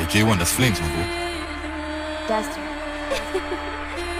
Hey, J1, that's Flames, my boy.